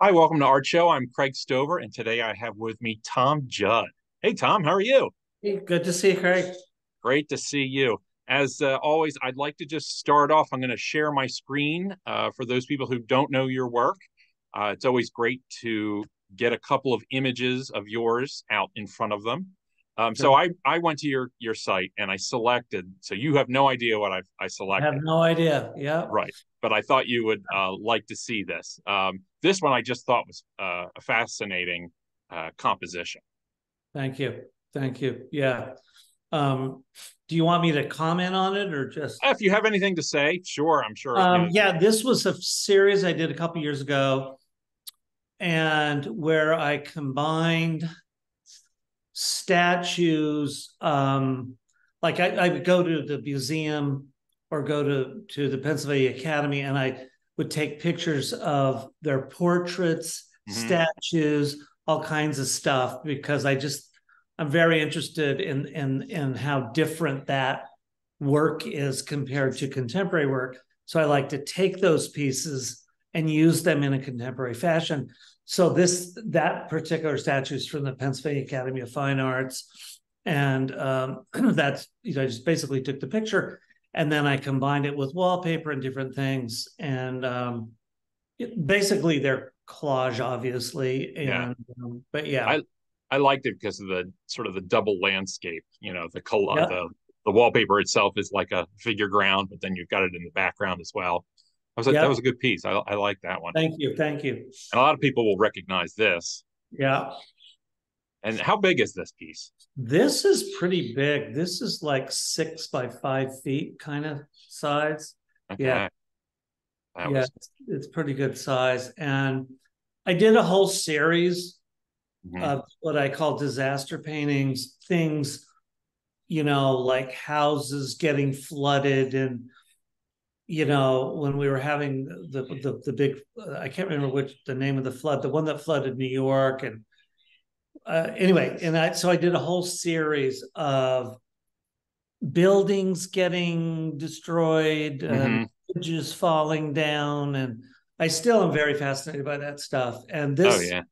Hi, welcome to Art Show. I'm Craig Stover, and today I have with me Tom Judd. Hey, Tom, how are you? Hey, good to see you, Craig. Great to see you. As uh, always, I'd like to just start off. I'm going to share my screen uh, for those people who don't know your work. Uh, it's always great to get a couple of images of yours out in front of them. Um, so I, I went to your your site and I selected. So you have no idea what I I selected. I have no idea. Yeah. Right. But I thought you would uh, like to see this. Um, this one I just thought was uh, a fascinating uh, composition. Thank you. Thank you. Yeah. Um, do you want me to comment on it or just? If you have anything to say, sure. I'm sure. Um, yeah, this was a series I did a couple years ago, and where I combined statues. Um, like I, I would go to the museum or go to to the Pennsylvania Academy, and I would take pictures of their portraits, mm-hmm. statues, all kinds of stuff because I just I'm very interested in in in how different that work is compared to contemporary work. So I like to take those pieces and use them in a contemporary fashion. So this that particular statue is from the Pennsylvania Academy of Fine Arts, and um, that's you know I just basically took the picture and then I combined it with wallpaper and different things, and um, it, basically they're collage, obviously, and yeah. Um, but yeah, I I liked it because of the sort of the double landscape. You know, the color, yep. the the wallpaper itself is like a figure ground, but then you've got it in the background as well was like, yep. that was a good piece. I, I like that one. Thank you. Thank you. And a lot of people will recognize this. Yeah. And how big is this piece? This is pretty big. This is like six by five feet kind of size. Okay. Yeah. That yeah, was... it's, pretty good size. And I did a whole series mm-hmm. of what I call disaster paintings, things, you know, like houses getting flooded and you know, when we were having the the, the big, I can't remember which the name of the flood, the one that flooded New York, and uh, anyway, and I so I did a whole series of buildings getting destroyed, mm-hmm. uh, bridges falling down, and I still am very fascinated by that stuff. And this, oh, yeah.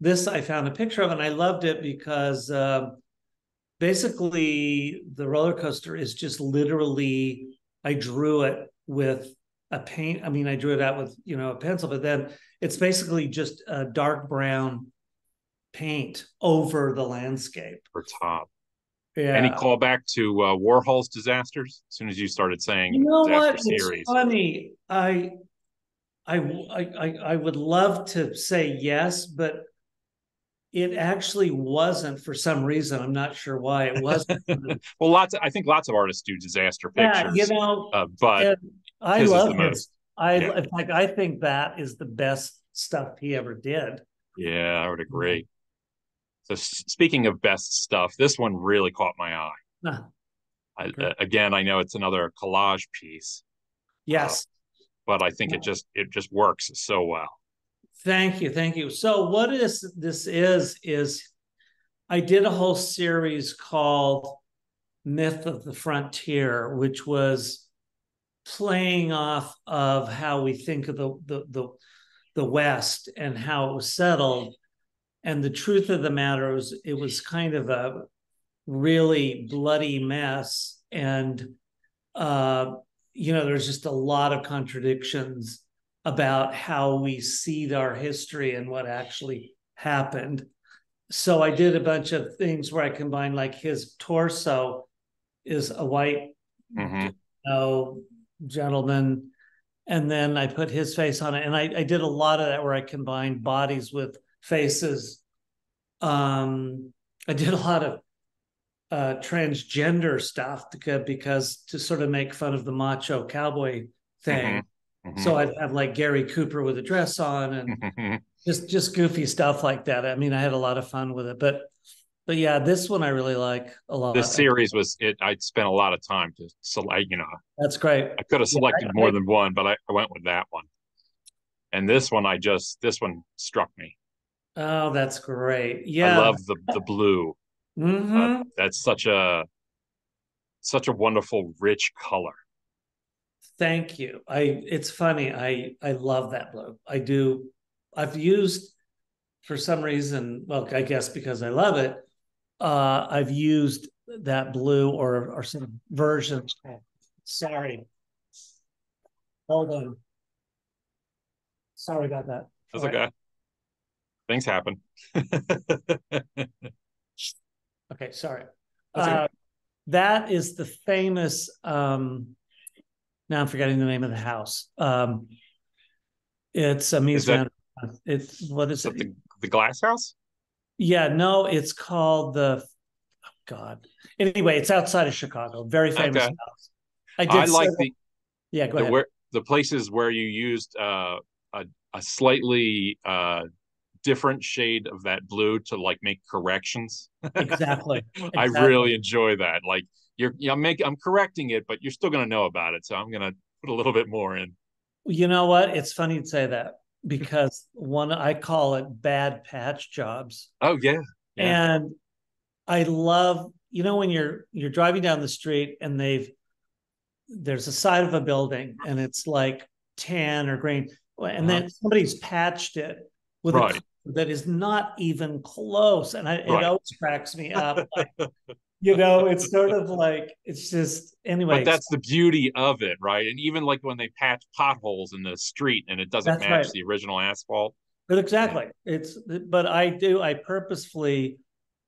this I found a picture of, and I loved it because uh, basically the roller coaster is just literally I drew it with a paint. I mean, I drew it out with you know a pencil, but then it's basically just a dark brown paint over the landscape. For top. Yeah. Any callback to uh, Warhol's disasters? As soon as you started saying, you know what? Series. It's funny. I, I, I, I would love to say yes, but it actually wasn't for some reason. I'm not sure why it wasn't. well, lots. Of, I think lots of artists do disaster pictures. Yeah, you know, uh, but I love his. I yeah. in fact, I think that is the best stuff he ever did. Yeah, I would agree. So, speaking of best stuff, this one really caught my eye. Huh. I, uh, again, I know it's another collage piece. Yes, uh, but I think yeah. it just it just works so well. Thank you, thank you. So what is this is is I did a whole series called Myth of the Frontier, which was playing off of how we think of the the the, the West and how it was settled. And the truth of the matter was it was kind of a really bloody mess. And uh, you know, there's just a lot of contradictions about how we see our history and what actually happened. So I did a bunch of things where I combined like his torso is a white mm-hmm. you know, gentleman. And then I put his face on it. And I, I did a lot of that where I combined bodies with faces. Um, I did a lot of uh, transgender stuff to, because to sort of make fun of the macho cowboy thing. Mm-hmm. Mm-hmm. So I'd have like Gary Cooper with a dress on and just just goofy stuff like that. I mean, I had a lot of fun with it, but but yeah, this one I really like a lot. This series was it. I spent a lot of time to select. You know, that's great. I could have selected yeah, I, more I, than one, but I, I went with that one. And this one, I just this one struck me. Oh, that's great. Yeah, I love the the blue. Mm-hmm. Uh, that's such a such a wonderful, rich color. Thank you. I it's funny. I I love that blue. I do. I've used for some reason, well, I guess because I love it, uh, I've used that blue or or some version. Sorry. Hold on. Sorry about that. That's All okay. Right. Things happen. okay, sorry. Uh, that is the famous um now I'm forgetting the name of the house. Um it's a museum. It's what is, is it? The, the glass house? Yeah, no, it's called the oh God. Anyway, it's outside of Chicago. Very famous okay. house. I did I like the yeah, go the, ahead. Where, the places where you used uh, a a slightly uh, different shade of that blue to like make corrections. Exactly. exactly. I really enjoy that. Like you're, I'm making, I'm correcting it, but you're still going to know about it. So I'm going to put a little bit more in. You know what? It's funny to say that because one I call it bad patch jobs. Oh yeah. yeah. And I love, you know, when you're you're driving down the street and they've there's a side of a building and it's like tan or green, and uh-huh. then somebody's patched it with right. a that is not even close. And I, right. it always cracks me up. Like, you know, it's sort of like it's just anyway. But that's the beauty of it, right? And even like when they patch potholes in the street and it doesn't match right. the original asphalt. But exactly, it's but I do I purposefully,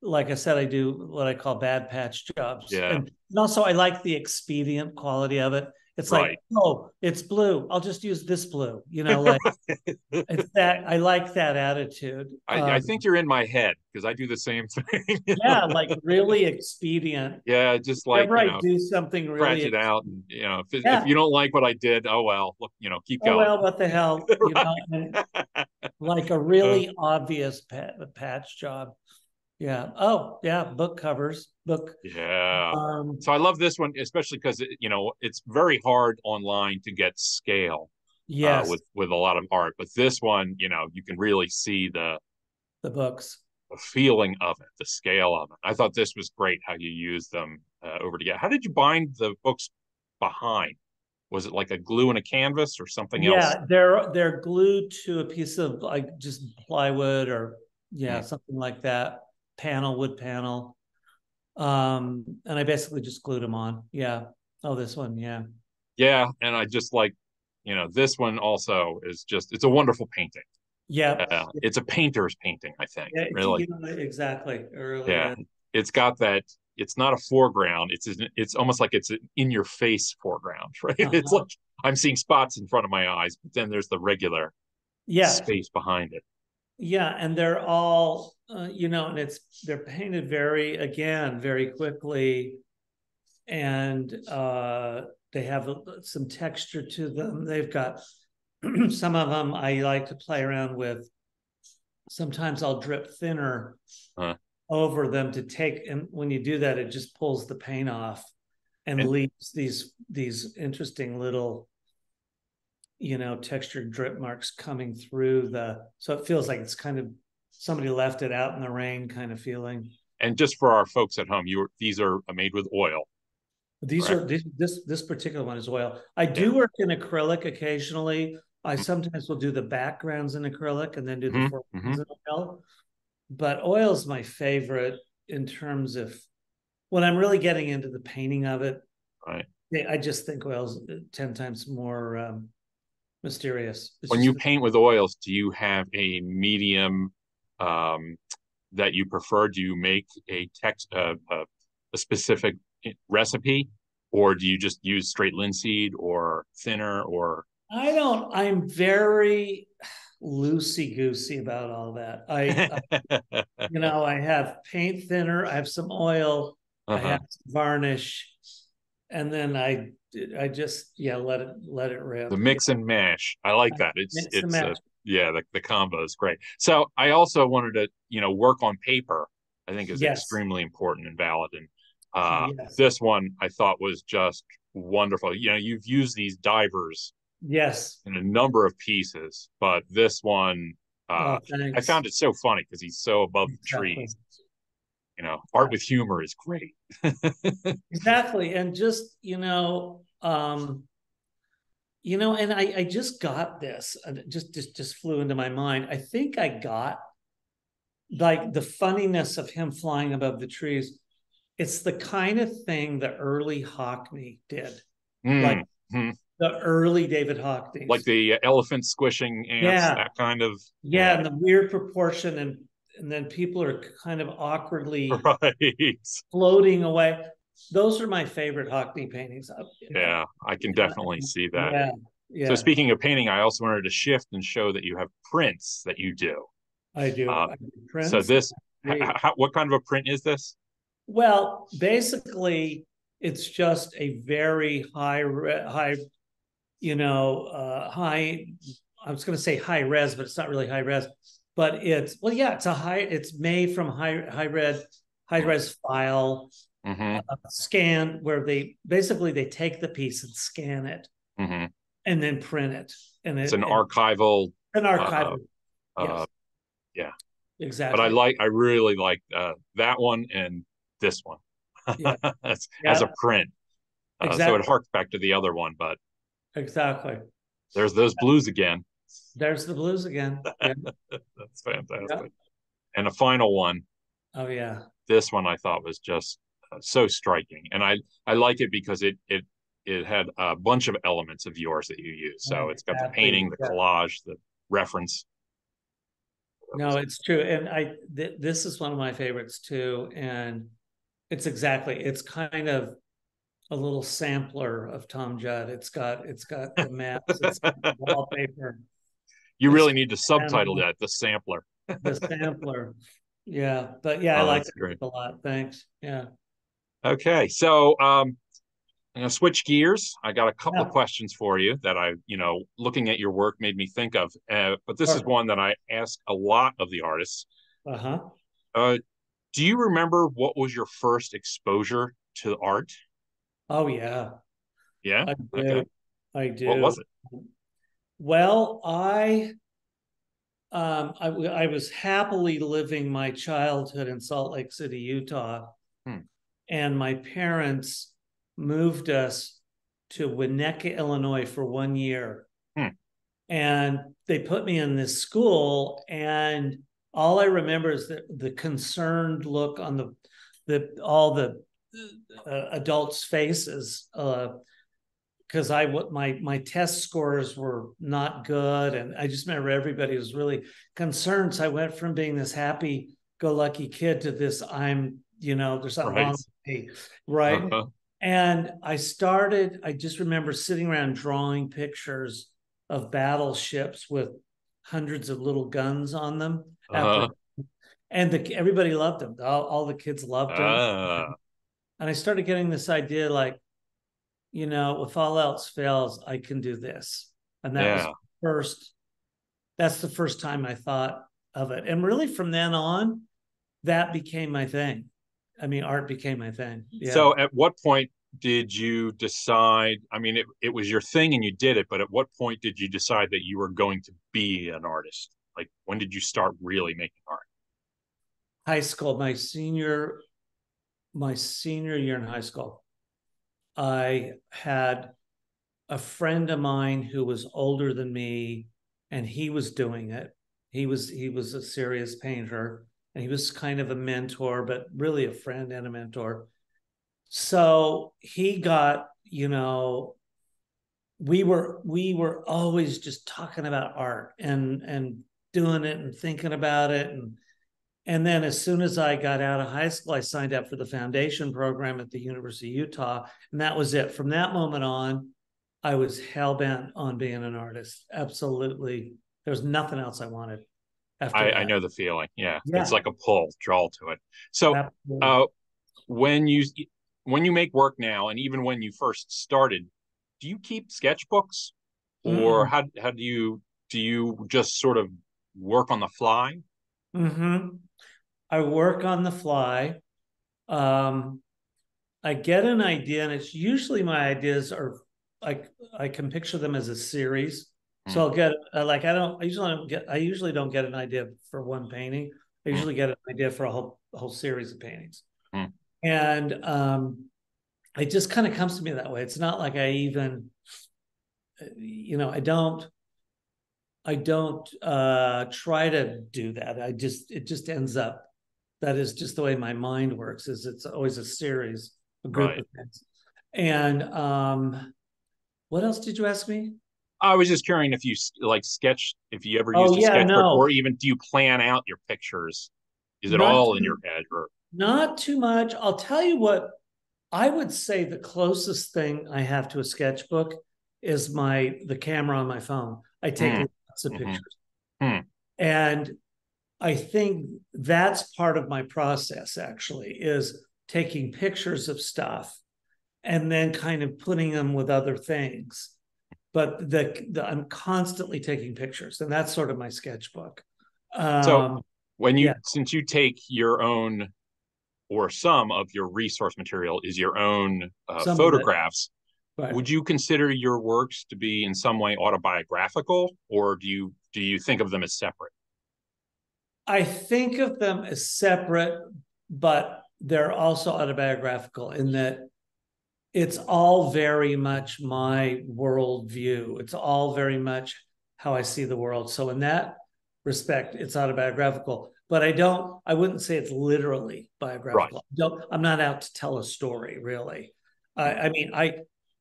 like I said, I do what I call bad patch jobs. Yeah. And also, I like the expedient quality of it. It's right. like, oh, it's blue. I'll just use this blue. You know, like it's that. I like that attitude. I, um, I think you're in my head because I do the same thing. yeah, like really expedient. Yeah, just like Whenever you know, I do something really scratch it out, and you know, if, yeah. if, you don't like what I did, oh well, look, you know, keep oh, going. well, what the hell? You know, like a really uh, obvious pat, patch job. Yeah. Oh, yeah. Book covers. Book. Yeah. Um, so I love this one, especially because you know it's very hard online to get scale. Uh, yes. Uh, with with a lot of art, but this one, you know, you can really see the the books, the feeling of it, the scale of it. I thought this was great how you used them uh, over together. How did you bind the books behind? Was it like a glue and a canvas or something yeah, else? Yeah, they're they're glued to a piece of like just plywood or yeah, mm. something like that panel, wood panel. Um, and I basically just glued them on. Yeah. Oh, this one. Yeah. Yeah. And I just like, you know, this one also is just, it's a wonderful painting. Yeah. Uh, it's a painter's painting, I think. Yeah, really. exactly. Early yeah. It's got that, it's not a foreground. It's it's almost like it's an in your face foreground, right? Uh-huh. It's like I'm seeing spots in front of my eyes, but then there's the regular yeah. space behind it. Yeah, and they're all uh, you know, and it's they're painted very again very quickly, and uh, they have some texture to them. They've got some of them I like to play around with. Sometimes I'll drip thinner huh. over them to take, and when you do that, it just pulls the paint off and, and leaves these these interesting little you know textured drip marks coming through the so it feels like it's kind of somebody left it out in the rain kind of feeling. And just for our folks at home, you these are made with oil. These correct? are this, this this particular one is oil. I do yeah. work in acrylic occasionally. I mm-hmm. sometimes will do the backgrounds in acrylic and then do the mm-hmm. foregrounds mm-hmm. in oil. But oil is my favorite in terms of when I'm really getting into the painting of it. Right. I just think oil's ten times more um, mysterious. It's when you paint with oils, do you have a medium um, that you prefer? Do you make a text uh, uh, a specific recipe, or do you just use straight linseed or thinner? Or I don't. I'm very loosey goosey about all that. I, I, you know, I have paint thinner. I have some oil. Uh-huh. I have varnish, and then I I just yeah let it let it rip. The mix and mash. I like that. It's mix it's a, yeah, the, the combo is great. So I also wanted to, you know, work on paper. I think is yes. extremely important and valid. And uh, yes. this one I thought was just wonderful. You know, you've used these divers, yes, in a number of pieces, but this one, uh, oh, I found it so funny because he's so above exactly. the trees. You know, art with humor is great. exactly, and just you know, um, you know, and I, I just got this, just just just flew into my mind. I think I got like the funniness of him flying above the trees. It's the kind of thing the early Hockney did, Mm, like mhm. the early David Hockney, like the elephant squishing ants, Yeah. that kind of yeah, and the weird proportion, and and then people are kind of awkwardly right. floating away. Those are my favorite Hockney paintings. Yeah, I can definitely see that. yeah, yeah. So speaking of painting, I also wanted to shift and show that you have prints that you do. I do. uh, I do. So this, Great. h- how, what kind of a print is this? Well, basically, it's just a very high, re- high, you know, uh, high. I was going to say high res, but it's not really high res. But it's well, yeah, it's a high. It's made from high high red, high res file hmm uh, scan where they basically they take the piece and scan it hmm and then print it. And It's it, an archival, an archive. uh, yes, exactly. but I like, I really like uh, that one and this one Yeah. as, as a print. Uh, So it harks back to the other one, but exactly. there's those blues again. There's the blues again. Yeah. That's fantastic. And a final one, Oh yeah. this one I thought was just uh, so striking, and I I like it because it it it had a bunch of elements of yours that you use. So Right, it's got the painting, the yeah. collage, the reference. No, it's true, and I th- this is one of my favorites too, and it's exactly it's kind of a little sampler of Tom Judd. It's got it's got the maps, it's got the wallpaper, You really need to subtitle that the sampler. the sampler. Yeah, but yeah, I Oh, like it a lot. Thanks. Yeah. Okay, so um, I'm gonna switch gears. I got a couple of questions for you that I, you know, looking at your work made me think of. Uh, but this is one that I ask a lot of the artists. Uh huh. Uh, do you remember what was your first exposure to art? Oh yeah, Yeah. I do. Okay. I do. What was it? Well, I um I, I was happily living my childhood in Salt Lake City, Utah. Hmm. And my parents moved us to Winnetka, Illinois for one year. Hmm. And they put me in this school and all I remember is the, the concerned look on the the all the uh, adults' faces uh, because I what my my test scores were not good, and I just remember everybody was really concerned. So I went from being this happy go lucky kid to this I'm you know there's something Right. wrong with me, right? Uh-huh. And I started. I just remember sitting around drawing pictures of battleships with hundreds of little guns on them. Uh-huh. After, and the, everybody loved them. All, all the kids loved them Ah, and I started getting this idea like, you know, if all else fails, I can do this. And that was first, that's the first time I thought of it. And really from then on, that became my thing. I mean, art became my thing. Yeah. So at what point did you decide? I mean, it, it was your thing and you did it, but at what point did you decide that you were going to be an artist? Like when did you start really making art? high school, my senior, my senior year in high school, I had a friend of mine who was older than me, and he was doing it. He was he was a serious painter, and he was kind of a mentor, but really a friend and a mentor. So he got, you know, we were we were always just talking about art and and doing it and thinking about it and and then as soon as I got out of high school, I signed up for the foundation program at the University of Utah. And that was it. From that moment on, I was hell bent on being an artist. Absolutely. There was nothing else I wanted after I. I know the feeling. Yeah. Yeah. It's like a pull, draw to it. So uh, when you when you make work now, and even when you first started, do you keep sketchbooks, or Mm-mm. how how do you do you just sort of work on the fly? Mm-hmm. I work on the fly. Um, I get an idea, and it's usually my ideas are like I can picture them as a series. So Mm. I'll get uh, like I don't I usually don't get I usually don't get an idea for one painting. I Mm. usually get an idea for a whole whole series of paintings, Mm. and um, it just kind of comes to me that way. It's not like I even you know, I don't, I don't uh, try to do that. I just, it just ends up, that is just the way my mind works is it's always a series, a group Right. of things. And um, what else did you ask me? I was just curious if you like sketch, if you ever Oh, used a yeah, sketchbook, no. or even do you plan out your pictures? Is it Not all in your head, or Not too much. I'll tell you what, I would say the closest thing I have to a sketchbook is my the camera on my phone. I take Hmm. lots of Mhm. pictures. Hmm. And I think that's part of my process actually is taking pictures of stuff and then kind of putting them with other things. But the, the I'm constantly taking pictures, and that's sort of my sketchbook. So- Um, when you Yeah. since you take your own or some of your resource material is your own uh, Some of it. photographs right. would you consider your works to be in some way autobiographical or do you do you think of them as separate I think of them as separate, but they're also autobiographical in that it's all very much my worldview. It's all very much how I see the world. So in that respect, it's autobiographical. But I don't, I wouldn't say it's literally biographical. Don't, I'm not out to tell a story, really. I, I mean, I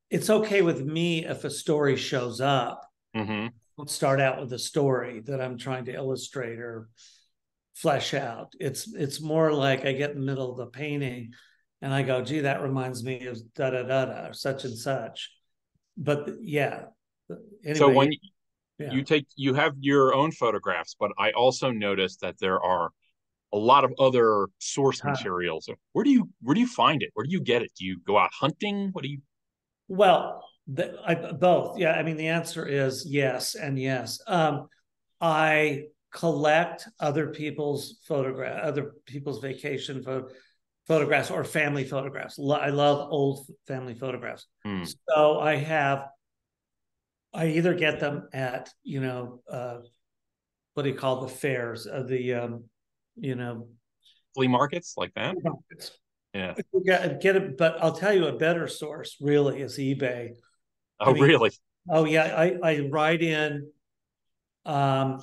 it's okay with me if a story shows up hmm don't start out with a story that I'm trying to illustrate or flesh out. It's it's more like I get in the middle of the painting and I go, gee, that reminds me of da da da da or such and such. But yeah. Anyway, so when yeah. you take you have your own photographs but i also noticed that there are a lot of other source Huh. materials where do you where do you find it where do you get it do you go out hunting what do you Well, the, I, both. Yeah, I mean the answer is yes and yes. Um, I collect other people's photograph, other people's vacation photo, photographs or family photographs. Lo- I love old family photographs. Hmm. So I have. I either get them at you know uh, what do you call the fairs of the um, you know flea markets like that yeah get, get it, but I'll tell you a better source really is eBay. oh mean, really Oh yeah, I I write in um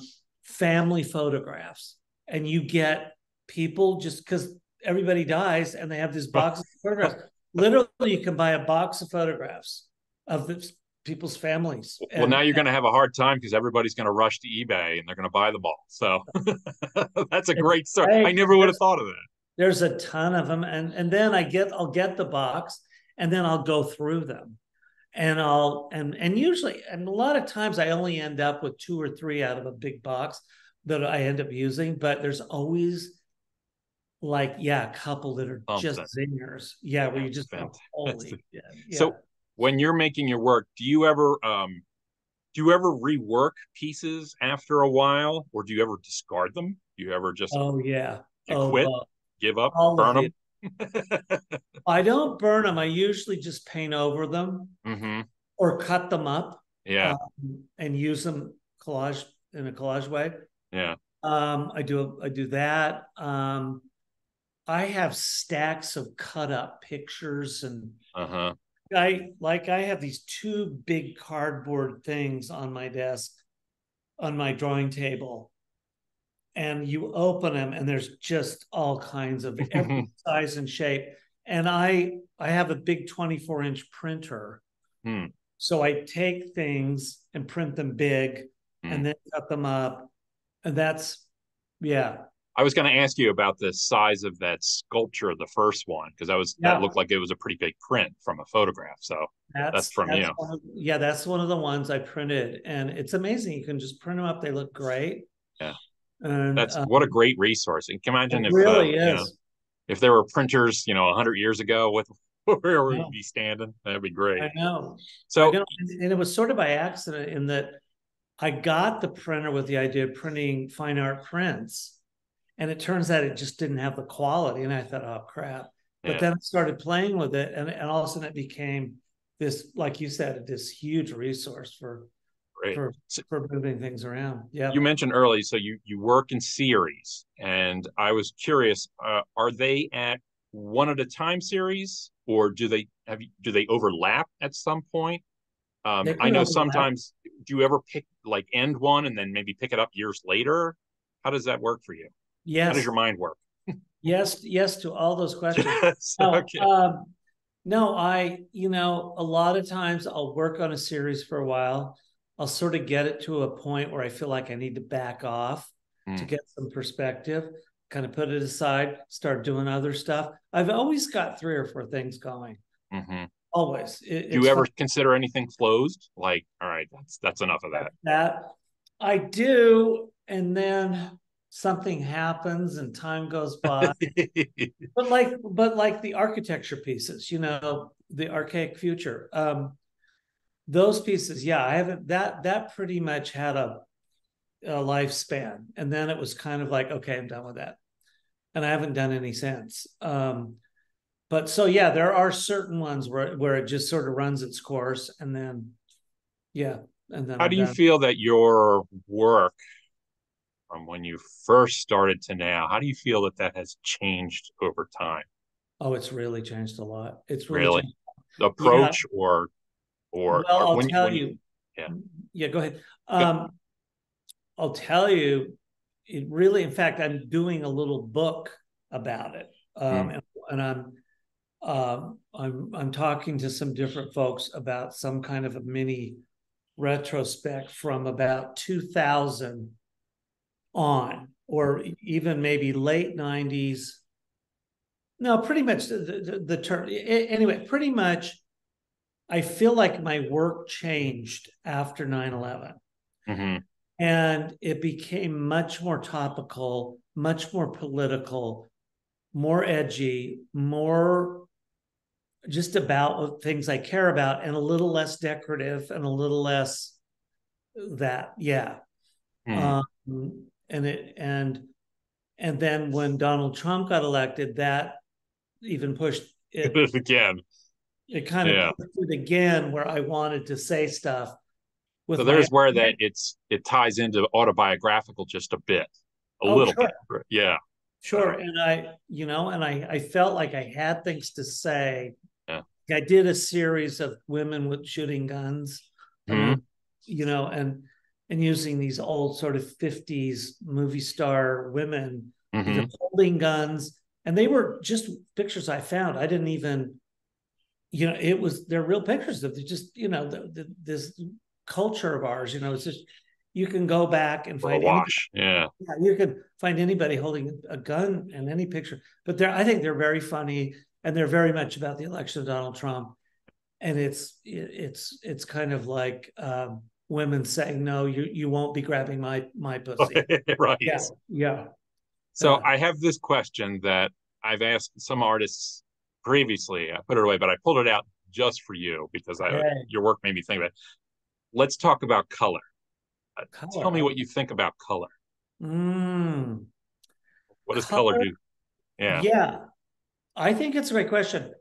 family photographs and you get people just because everybody dies and they have this box of photographs. Literally, you can buy a box of photographs of the people's families. well And- now you're going to have a hard time because everybody's going to rush to ebay and they're going to buy them all so that's a great start. i never would have thought of that there's a ton of them and and then i get i'll get the box and then i'll go through them and i'll and and usually and a lot of times i only end up with two or three out of a big box that i end up using but there's always like yeah a couple that are just zingers. Yeah where you just go, holy yeah, yeah. so when you're making your work do you ever um do you ever rework pieces after a while or do you ever discard them? Do you ever just oh yeah. oh, quit uh, give up burn it. i don't burn them i usually just paint over them hmm or cut them up yeah um, and use them collage in a collage way. yeah Um, I do I do that. Um, I have stacks of cut up pictures and uh-huh I like I have these two big cardboard things on my desk on my drawing table. And you open them and there's just all kinds of every size and shape. And I I have a big 24 inch printer. Hmm. So I take things and print them big Hmm. and then cut them up. And that's yeah. I was going to ask you about the size of that sculpture, the first one, because that was Yeah. that looked like it was a pretty big print from a photograph. So That's, That's from you. of- yeah, that's one of the ones I printed, and it's amazing. You can just print them up; they look great. Yeah. And that's uh, what a great resource. And can imagine if really uh, you know, if there were printers, you know, hundred years ago, with where would we be standing? That'd be great. I know. So I know, and and it was sort of by accident in that I got the printer with the idea of printing fine art prints, and it turns out it just didn't have the quality. And I thought, oh crap! But Yeah. then I started playing with it, and, and all of a sudden it became this, like you said, this huge resource for great. for So- for moving things around. Yeah. You mentioned early, so you you work in series, and I was curious: uh, are they at one at a time series, or do they have you, do they overlap at some point? Um, I know sometimes. Do you ever pick like end one and then maybe pick it up years later? How does that work for you? Yes. How does your mind work? yes, yes to all those questions. yes. No, okay. Um, no, I, you know, a lot of times I'll work on a series for a while. I'll sort of get it to a point where I feel like I need to back off mm. to get some perspective, kind of put it aside, start doing other stuff. I've always got three or four things going. Mm-hmm. Always. It, Do you ever fun. consider anything closed? Like, all right, that's that's enough of that. That I do, and then something happens and time goes by. but like, but like the architecture pieces, you know, the archaic future. Um, those pieces, yeah, I haven't that that pretty much had a, a lifespan, and then it was kind of like, okay, I'm done with that, and I haven't done any since. Um, but so yeah, there are certain ones where where it just sort of runs its course, and then yeah, and then how I'm do you feel that your work from when you first started to now, how do you feel that that has changed over time? Oh, it's really changed a lot. It's really, really? the approach yeah. or or well, or I'll tell you, you, Yeah, yeah. Go ahead. Um, I'll tell you. It really, in fact, I'm doing a little book about it, um, mm. and, and, I'm. Uh, I'm I'm talking to some different folks about some kind of a mini retrospect from about 2000 on, or even maybe late 90s. No, pretty much the, the, the term. Anyway, pretty much I feel like my work changed after 9 11. Mm-hmm. And it became much more topical, much more political, more edgy, more just about things I care about, and a little less decorative and a little less that. Yeah. Mm. Um, and it, and, and then when Donald Trump got elected, that even pushed it again it kind of yeah. it again where I wanted to say stuff. so there's where that it's it ties into autobiographical just a bit, a oh, little sure. bit, yeah. Sure, and I, you know, and I, I felt like I had things to say. Yeah. I did a series of women with shooting guns, mm-hmm. and, you know, and and using these old sort of 50s movie star women mm-hmm. holding guns. And they were just pictures I found. I didn't even you know, it was they're real pictures of just you know the, the, this culture of ours. You know, it's just you can go back and find wash. Yeah. yeah, you can find anybody holding a gun in any picture. But they're I think they're very funny and they're very much about the election of Donald Trump. And it's it's it's kind of like um, women saying, "No, you you won't be grabbing my my pussy." right. Yeah. Yeah. So uh, I have this question that I've asked some artists previously. I put it away, but I pulled it out just for you because I, your work made me think about it. Let's talk about color. Uh, color. Tell me what you think about color. Mm. What does color, color do? Yeah. Yeah. I think it's a great question.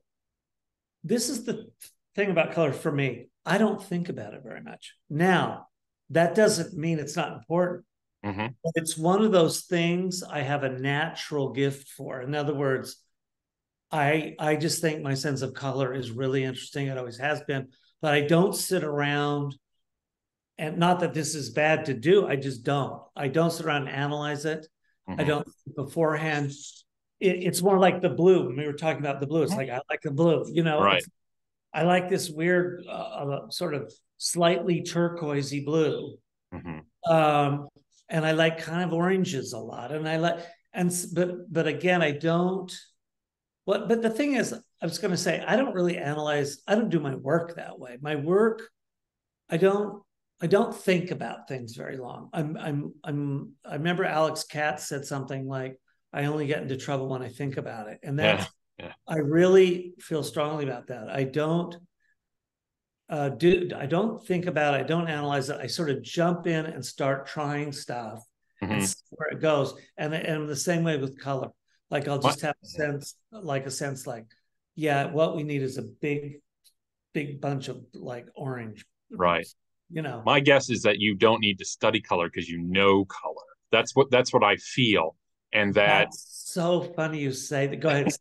This is the thing about color for me. I don't think about it very much. Now, that doesn't mean it's not important. Mm-hmm. It's one of those things I have a natural gift for. In other words, I I just think my sense of color is really interesting. It always has been, but I don't sit around and not that this is bad to do. I just don't. I don't sit around and analyze it. Mm-hmm. I don't beforehand. It, it's more like the blue. When we were talking about the blue, it's like I like the blue. You know, right? I like this weird, uh, uh, sort of slightly turquoisey blue, mm-hmm. um, and I like kind of oranges a lot. And I like and but but again, I don't well, but the thing is, I was going to say, I don't really analyze. I don't do my work that way. My work, I don't. I don't think about things very long. I'm. I'm. I'm. I remember Alex Katz said something like, "I only get into trouble when I think about it," and that's. Yeah, yeah. I really feel strongly about that. I don't. Uh, do I don't think about it. I don't analyze it. I sort of jump in and start trying stuff mm-hmm. and see where it goes. And and the same way with color. Like I'll just what? have a sense, like a sense, like, yeah, what we need is a big, big bunch of like orange. Right. You know. My guess is that you don't need to study color because you know color. That's what that's what I feel. And that That's so funny you say that. Go ahead.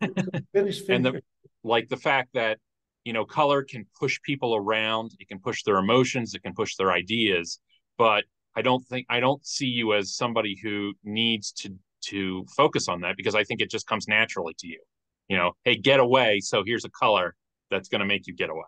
finish, finish. And the, like the fact that you know, color can push people around. It can push their emotions. It can push their ideas. But I don't think I don't see you as somebody who needs to to focus on that because I think it just comes naturally to you. You know, hey, get away. So here's a color that's going to make you get away.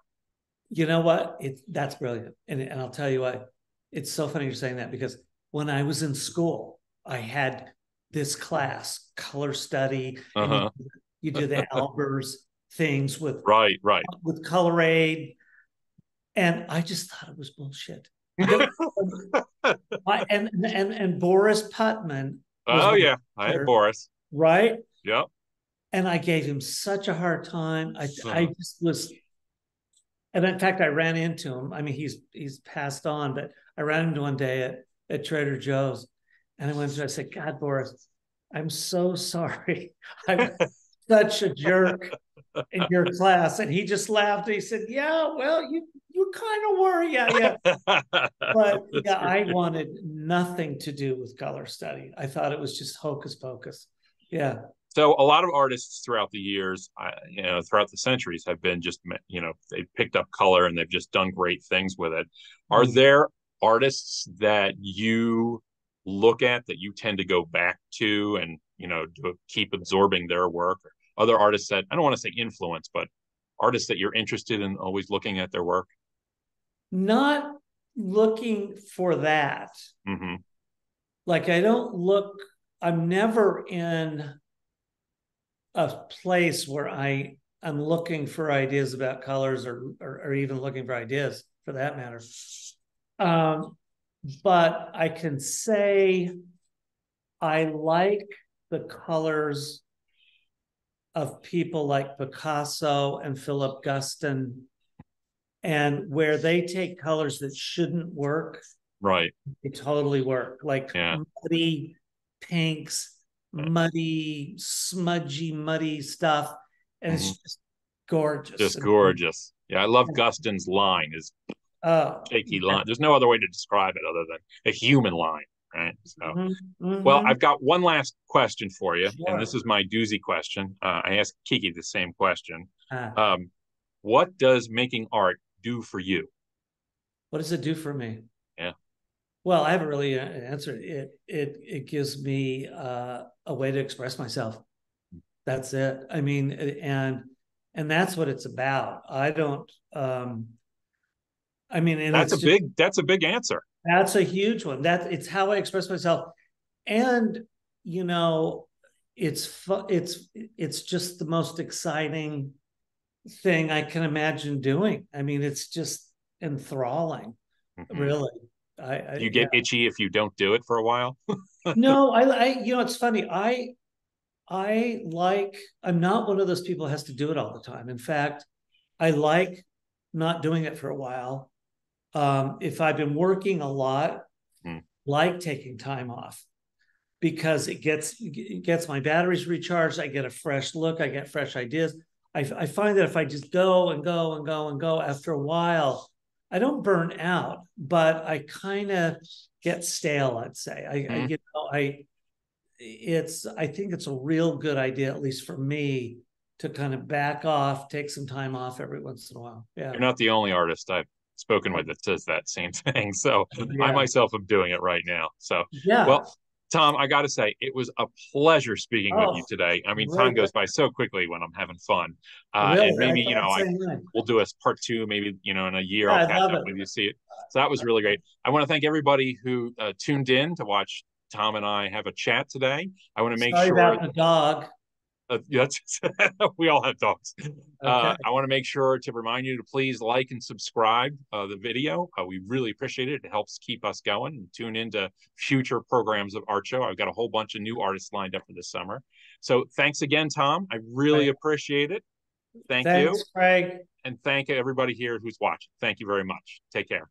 You know what? It that's brilliant, and and I'll tell you what. It's so funny you're saying that because when I was in school, I had this class, color study, uh-huh. you, you do the Albers things with right, right, with color aid, and I just thought it was bullshit. I, and and and Boris Putterman. Oh yeah, I had Boris. Right. Yep. And I gave him such a hard time. I so. I just was, and in fact, I ran into him. I mean, he's he's passed on, but I ran into one day at at Trader Joe's, and I went to. I said, "God, Boris, I'm so sorry. I'm such a jerk in your class." And he just laughed. He said, "Yeah, well, you you kind of were, yeah, yeah." but yeah, I wanted nothing to do with color study. I thought it was just hocus pocus. Yeah. So a lot of artists throughout the years, you know, throughout the centuries, have been just, you know, they picked up color and they've just done great things with it. Are mm-hmm. there artists that you look at that you tend to go back to and you know to keep absorbing their work other artists that i don't want to say influence but artists that you're interested in always looking at their work? Not looking for that. Mm-hmm. like i don't look i'm never in a place where i i'm looking for ideas about colors or, or, or even looking for ideas for that matter. Um, but I can say I like the colors of people like Picasso and Philip Guston, and where they take colors that shouldn't work, right? They totally work, like yeah. muddy pinks, muddy, smudgy, muddy stuff, and mm-hmm. it's just gorgeous. Just gorgeous. Yeah, I love Guston's line. Is oh, shaky line. There's no other way to describe it other than a human line, right? So, mm-hmm. Mm-hmm. well, I've got one last question for you, sure. and this is my doozy question. Uh, I asked Kiki the same question. Uh, um, what does making art do for you? What does it do for me? Yeah. Well, I haven't really uh, answered it. It it gives me uh, a way to express myself. That's it. I mean, and and that's what it's about. I don't. Um, I mean, that's a just, big that's a big answer. That's a huge one. That it's how I express myself, and you know, it's fu- it's it's just the most exciting thing I can imagine doing. I mean, it's just enthralling, mm-hmm. really. I, I, you get yeah. itchy if you don't do it for a while. no, I, I, you know, it's funny. I, I like. I'm not one of those people who has to do it all the time. In fact, I like not doing it for a while um, if I've been working a lot, mm. like taking time off because it gets it gets my batteries recharged. I get a fresh look. I get fresh ideas. I, I find that if I just go and go and go and go, after a while, I don't burn out, but I kind of get stale. I'd say I, mm. I hmm. you know I it's I think it's a real good idea, at least for me, to kind of back off, take some time off every once in a while. Yeah, you're not the only artist I've spoken with that says that same thing. So yeah. I myself am doing it right now. So yeah. Well, Tom, I got to say, it was a pleasure speaking oh, with you today. I mean, really? time goes by so quickly when I'm having fun. Uh, really? And maybe, you know, I, we'll do a part two, maybe, you know, in a year, yeah, I'll catch up it. with you, see it. So that was really great. I want to thank everybody who uh, tuned in to watch Tom and I have a chat today. I want to make Sorry sure. about the dog. Uh, that's we all have dogs. Uh, okay. Uh, I want to make sure to remind you to please like and subscribe uh, the video. Uh, we really appreciate it. It helps keep us going and tune into future programs of Art Show. I've got a whole bunch of new artists lined up for this summer. So thanks again, Tom. I really appreciate it. Thank thanks, you, Craig, and thank everybody here who's watching. Thank you very much. Take care.